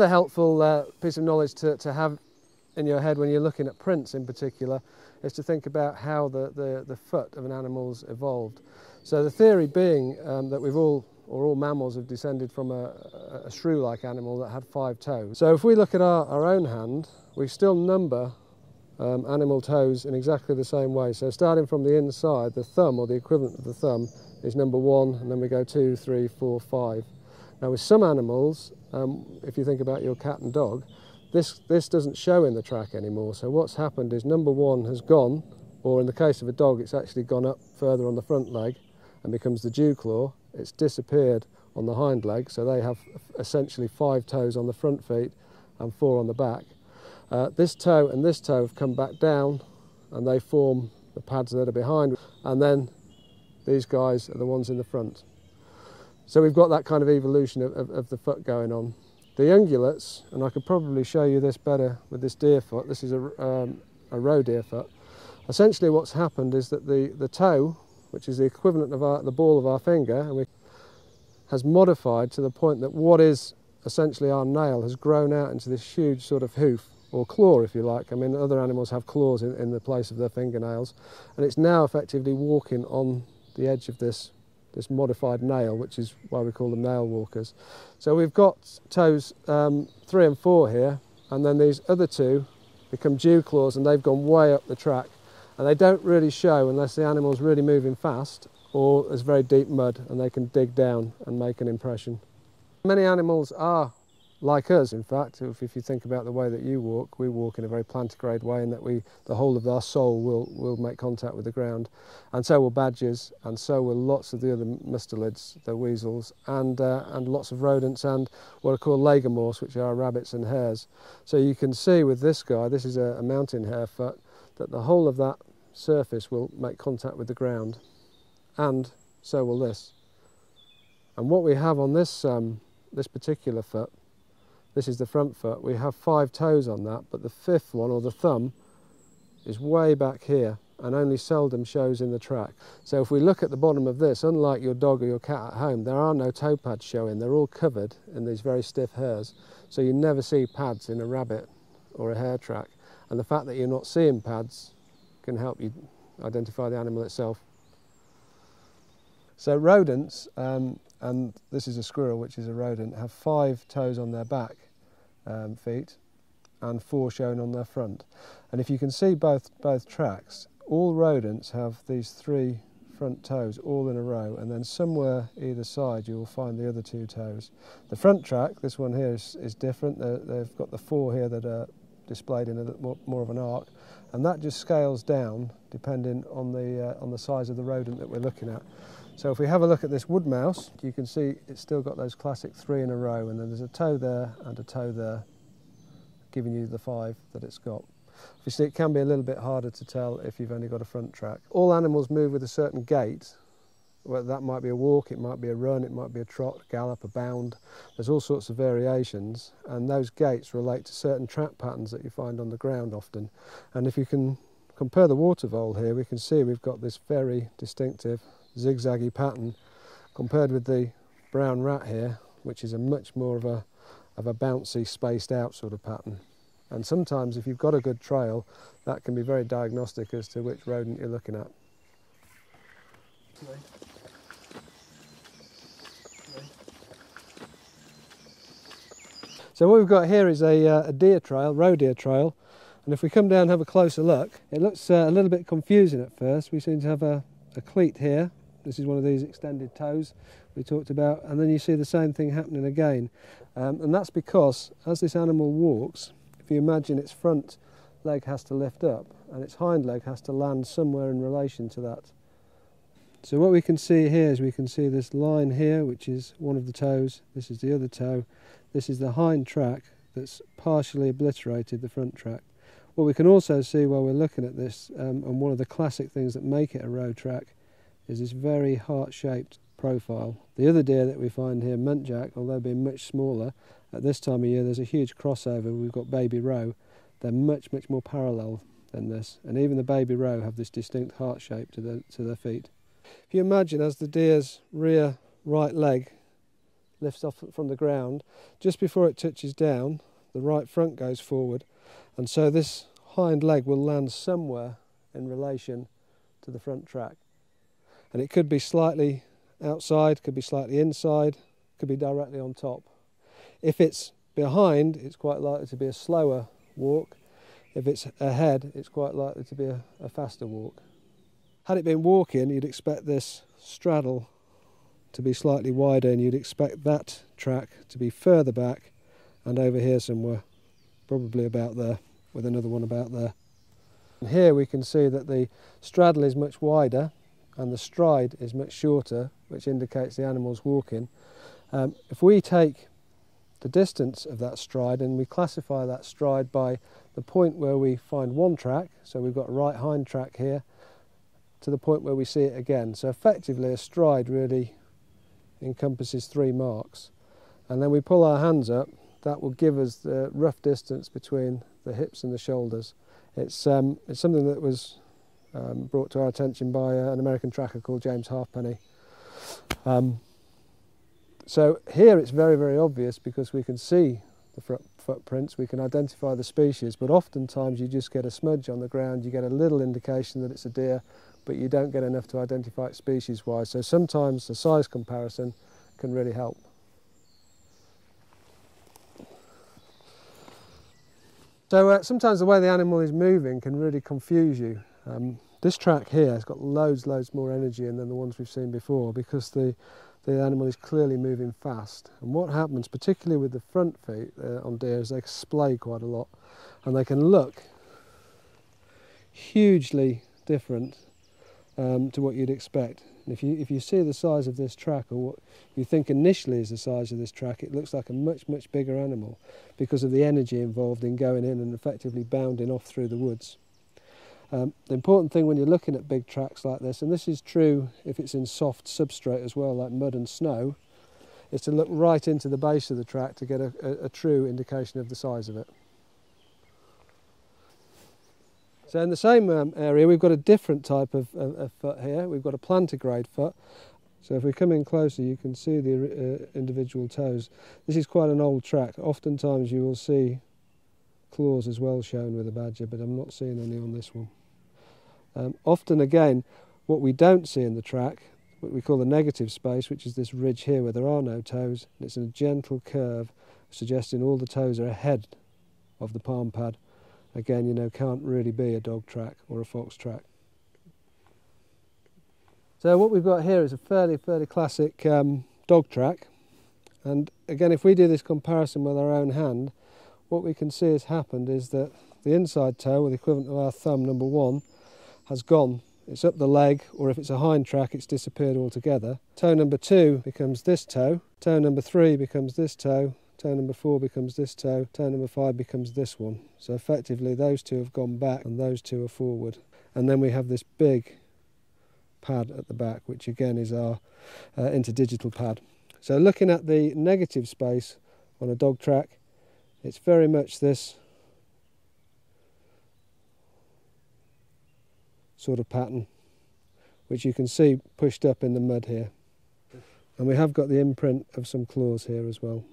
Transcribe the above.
Another helpful uh, piece of knowledge to, to have in your head when you're looking at prints in particular is to think about how the, the, the foot of an animal's evolved. So the theory being um, that we've all, or all mammals have descended from a, a shrew-like animal that had five toes. So if we look at our, our own hand, we still number um, animal toes in exactly the same way. So starting from the inside, the thumb, or the equivalent of the thumb, is number one, and then we go two, three, four, five. Now with some animals, um, if you think about your cat and dog, this, this doesn't show in the track anymore. So what's happened is number one has gone, or in the case of a dog, it's actually gone up further on the front leg and becomes the dew claw. It's disappeared on the hind leg, so they have essentially five toes on the front feet and four on the back. Uh, this toe and this toe have come back down and they form the pads that are behind, and then these guys are the ones in the front. So we've got that kind of evolution of, of, of the foot going on. The ungulates, and I could probably show you this better with this deer foot, this is a, um, a roe deer foot. Essentially what's happened is that the, the toe, which is the equivalent of our, the ball of our finger, and we, has modified to the point that what is essentially our nail has grown out into this huge sort of hoof or claw if you like. I mean other animals have claws in, in the place of their fingernails and it's now effectively walking on the edge of this this modified nail, which is why we call them nail walkers. So we've got toes um, three and four here, and then these other two become dew claws and they've gone way up the track. And they don't really show unless the animal's really moving fast or there's very deep mud and they can dig down and make an impression. Many animals are like us, in fact, if, if, you think about the way that you walk, we walk in a very plantigrade way in that we, the whole of our sole will, will make contact with the ground. And so will badgers, and so will lots of the other mustelids, the weasels, and, uh, and lots of rodents, and what are called lagomorphs, which are rabbits and hares. So you can see with this guy, this is a, a mountain hare foot, that the whole of that surface will make contact with the ground, and so will this. And what we have on this, um, this particular foot this is the front foot. We have five toes on that, but the fifth one, or the thumb, is way back here and only seldom shows in the track. So if we look at the bottom of this, unlike your dog or your cat at home, there are no toe pads showing. They're all covered in these very stiff hairs. So you never see pads in a rabbit or a hare track. And the fact that you're not seeing pads can help you identify the animal itself. So rodents, um, and this is a squirrel, which is a rodent, have five toes on their back um, feet and four shown on their front. And if you can see both, both tracks, all rodents have these three front toes all in a row and then somewhere either side you will find the other two toes. The front track, this one here is, is different. They're, they've got the four here that are displayed in a more, more of an arc and that just scales down depending on the, uh, on the size of the rodent that we're looking at. So if we have a look at this wood mouse, you can see it's still got those classic three in a row and then there's a toe there and a toe there, giving you the five that it's got. Obviously it can be a little bit harder to tell if you've only got a front track. All animals move with a certain gait, well, that might be a walk, it might be a run, it might be a trot, a gallop, a bound. There's all sorts of variations, and those gaits relate to certain track patterns that you find on the ground often. And if you can compare the water vole here, we can see we've got this very distinctive zigzaggy pattern compared with the brown rat here, which is a much more of a, of a bouncy, spaced out sort of pattern. And sometimes if you've got a good trail, that can be very diagnostic as to which rodent you're looking at. So what we've got here is a, uh, a deer trail, roe deer trail, and if we come down and have a closer look, it looks uh, a little bit confusing at first. We seem to have a, a cleat here this is one of these extended toes we talked about, and then you see the same thing happening again. Um, and that's because as this animal walks, if you imagine its front leg has to lift up and its hind leg has to land somewhere in relation to that. So what we can see here is we can see this line here, which is one of the toes, this is the other toe, this is the hind track that's partially obliterated the front track. What we can also see while we're looking at this, um, and one of the classic things that make it a roe track, is this very heart-shaped profile. The other deer that we find here, muntjac, although being much smaller, at this time of year there's a huge crossover. We've got baby roe. They're much, much more parallel than this. And even the baby roe have this distinct heart shape to, the, to their feet. If you imagine as the deer's rear right leg lifts off from the ground, just before it touches down, the right front goes forward, and so this hind leg will land somewhere in relation to the front track. And it could be slightly outside, could be slightly inside, could be directly on top. If it's behind, it's quite likely to be a slower walk. If it's ahead, it's quite likely to be a, a faster walk. Had it been walking, you'd expect this straddle to be slightly wider and you'd expect that track to be further back and over here somewhere, probably about there, with another one about there. And here we can see that the straddle is much wider and the stride is much shorter, which indicates the animal's walking. Um, if we take the distance of that stride and we classify that stride by the point where we find one track, so we've got a right hind track here, to the point where we see it again. So effectively a stride really encompasses three marks. And then we pull our hands up, that will give us the rough distance between the hips and the shoulders. It's, um, it's something that was um, brought to our attention by uh, an American tracker called James Halfpenny. Um, so here it's very, very obvious because we can see the footprints, we can identify the species, but oftentimes you just get a smudge on the ground, you get a little indication that it's a deer, but you don't get enough to identify it species-wise. So sometimes the size comparison can really help. So uh, sometimes the way the animal is moving can really confuse you. Um, this track here has got loads, loads more energy in than the ones we've seen before because the, the animal is clearly moving fast. And what happens, particularly with the front feet uh, on deer, is they splay quite a lot and they can look hugely different um, to what you'd expect. And if you, if you see the size of this track, or what you think initially is the size of this track, it looks like a much, much bigger animal because of the energy involved in going in and effectively bounding off through the woods. Um, the important thing when you're looking at big tracks like this, and this is true if it's in soft substrate as well, like mud and snow, is to look right into the base of the track to get a, a, a true indication of the size of it. So in the same um, area, we've got a different type of, of, of, foot here. We've got a plantigrade foot. So if we come in closer, you can see the uh, individual toes. This is quite an old track. Oftentimes you will see claws as well shown with a badger, but I'm not seeing any on this one. Um, often again, what we don't see in the track, what we call the negative space, which is this ridge here where there are no toes, and it's a gentle curve suggesting all the toes are ahead of the palm pad again, you know, can't really be a dog track or a fox track. So what we've got here is a fairly, fairly classic um, dog track. And again, if we do this comparison with our own hand, what we can see has happened is that the inside toe, or the equivalent of our thumb, number one, has gone. It's up the leg, or if it's a hind track, it's disappeared altogether. Toe number two becomes this toe. Toe number three becomes this toe toe number four becomes this toe, toe number five becomes this one. So effectively those two have gone back and those two are forward. And then we have this big pad at the back, which again is our uh, interdigital pad. So looking at the negative space on a dog track, it's very much this sort of pattern, which you can see pushed up in the mud here. And we have got the imprint of some claws here as well.